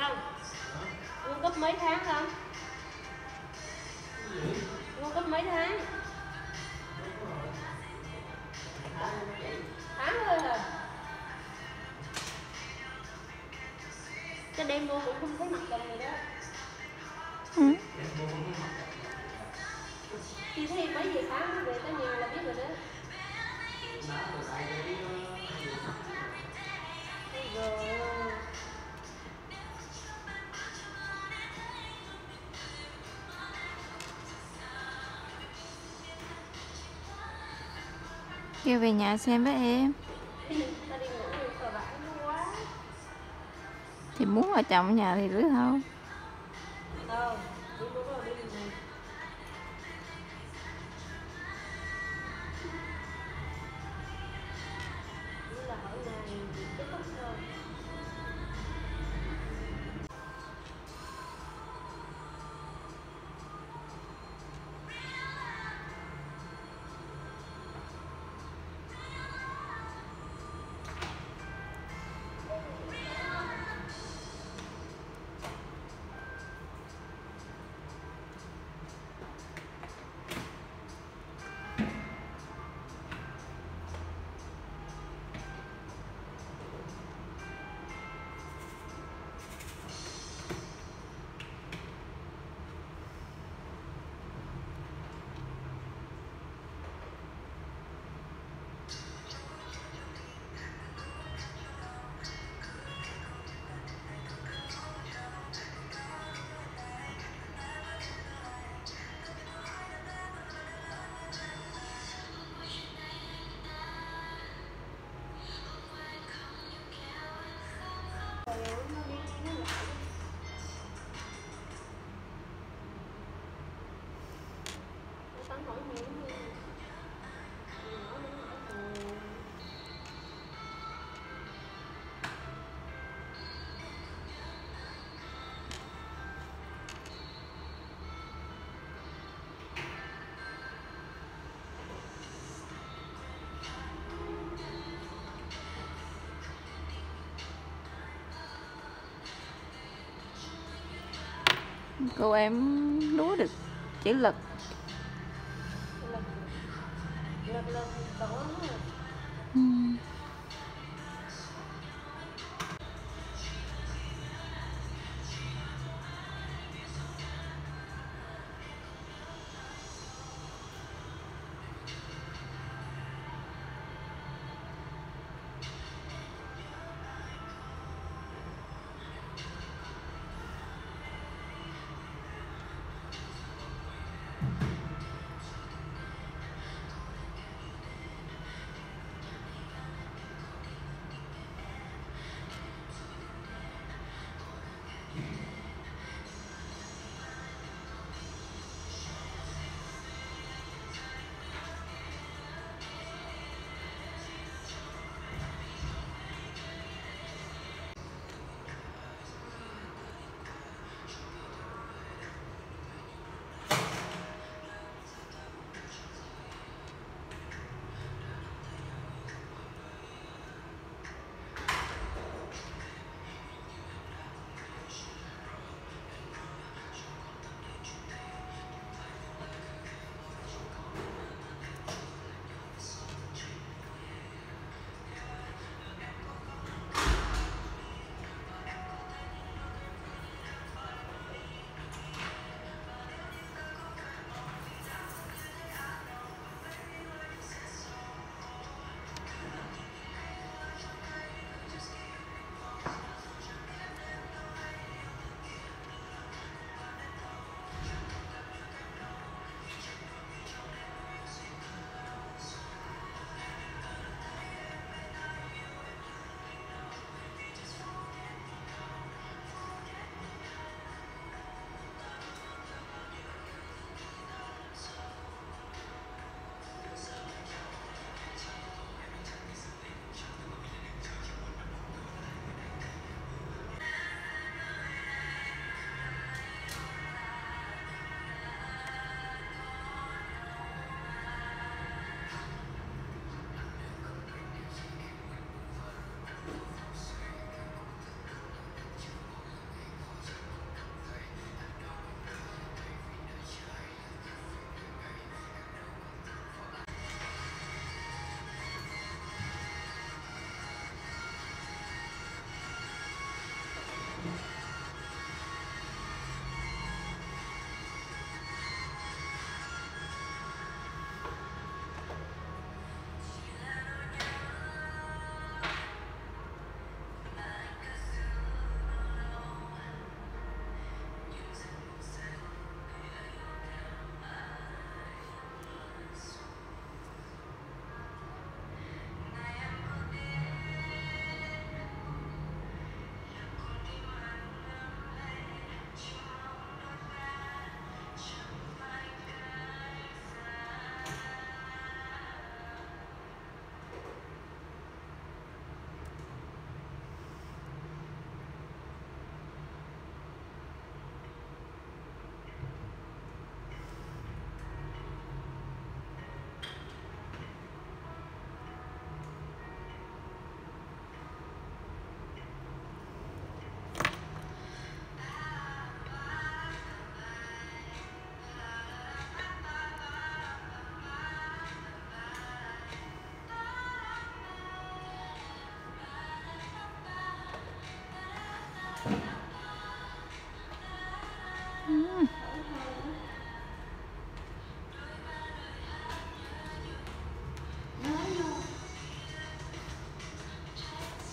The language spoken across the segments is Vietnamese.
Long Quân cấp mấy tháng Long? Quân cấp mấy tháng? Tháng thôi à Cho đêm vô cũng không thấy mặt chồng rồi đó ừ. Chị thấy mấy giờ sáng về tới nhà là biết rồi đó Ôi kêu về nhà xem với em thì muốn ở chồng nhà thì rứa không Thank you. Cô em đố được chữ lực.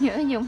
Nhớ dùng